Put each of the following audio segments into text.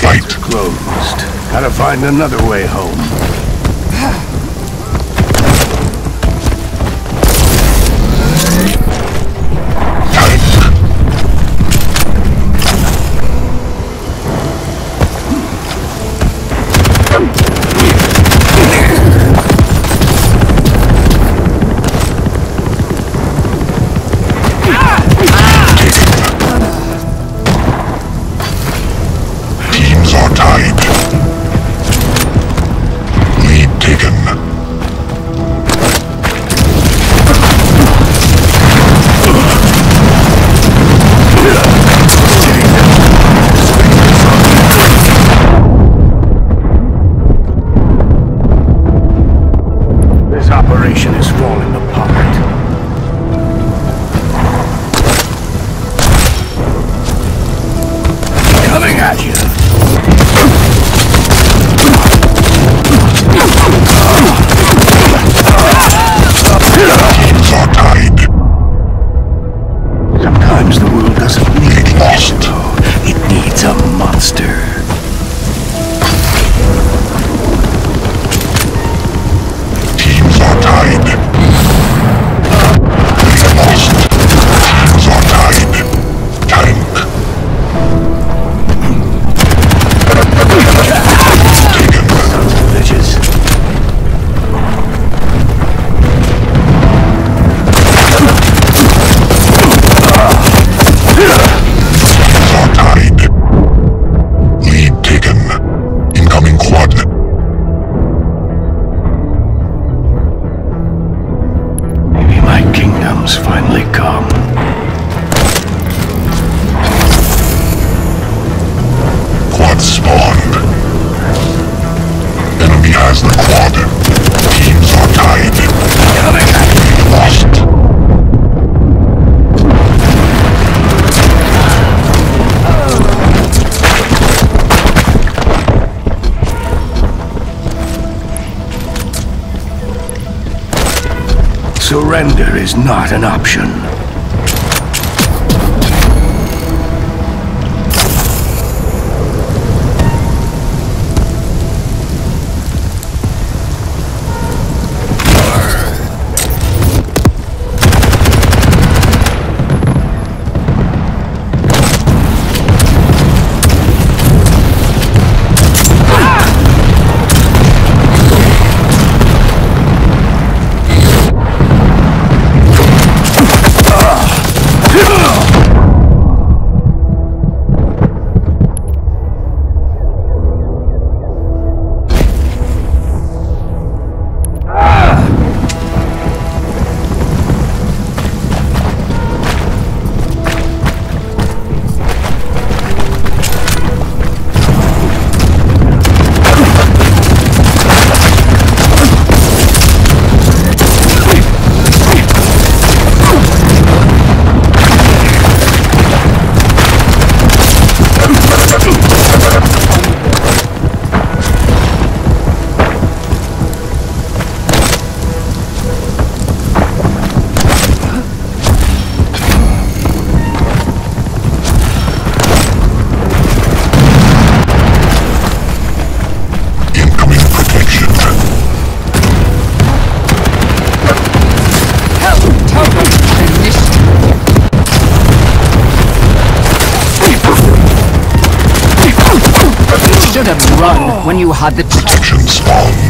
Gates closed. Gotta find another way home. finally come. Surrender is not an option. run when you had the protections on.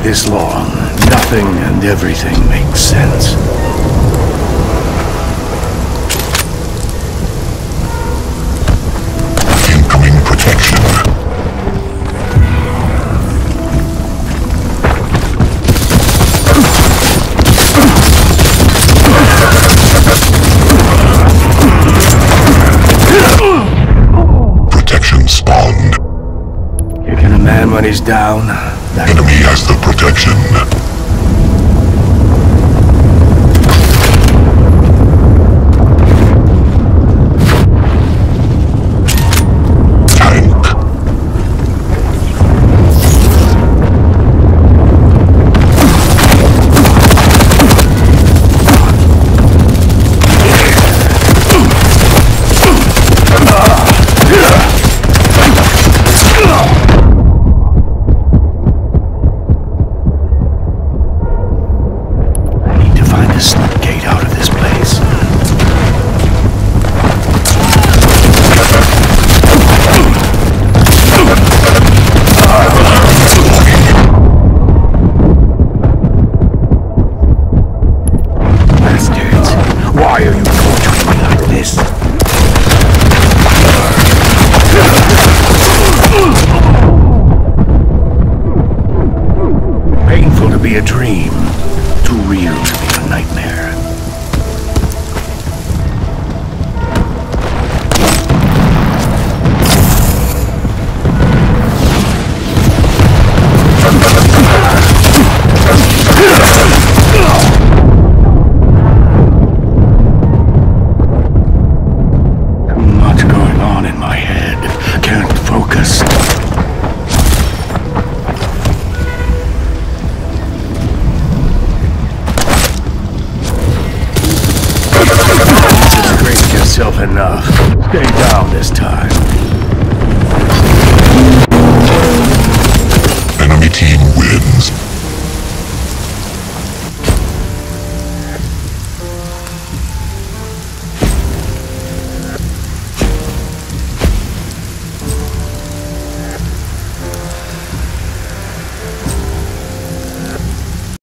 I've been here this long, nothing and everything makes sense. Incoming protection. Protection spawned. Kicking a man when he's down, Enemy has the protection. This time.